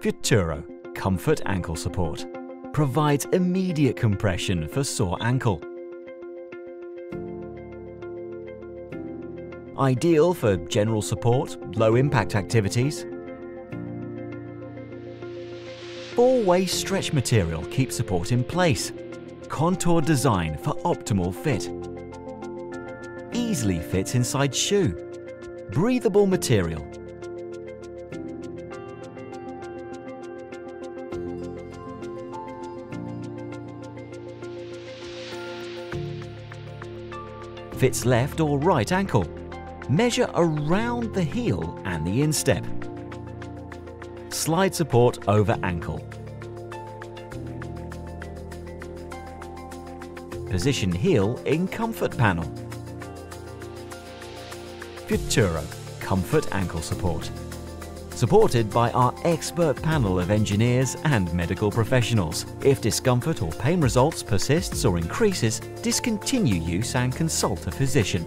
Futuro Comfort Ankle Support provides immediate compression for sore ankle. Ideal for general support, low impact activities. Four-way stretch material keeps support in place. Contour design for optimal fit. Easily fits inside shoe. Breathable material Fits left or right ankle. Measure around the heel and the instep. Slide support over ankle. Position heel in comfort panel. Futuro Comfort Ankle Support. Supported by our expert panel of engineers and medical professionals. If discomfort or pain results persists or increases, discontinue use and consult a physician.